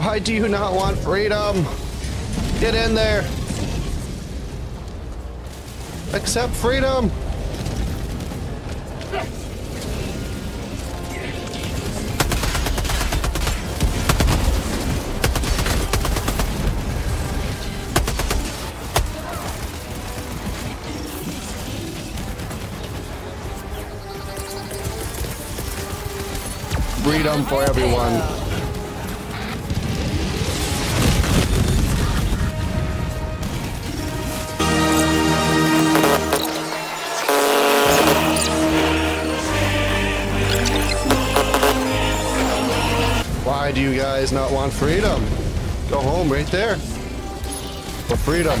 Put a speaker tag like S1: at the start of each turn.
S1: Why do you not want freedom? Get in there. Accept freedom. Freedom for everyone. Why do you guys not want freedom? Go home right there. For freedom.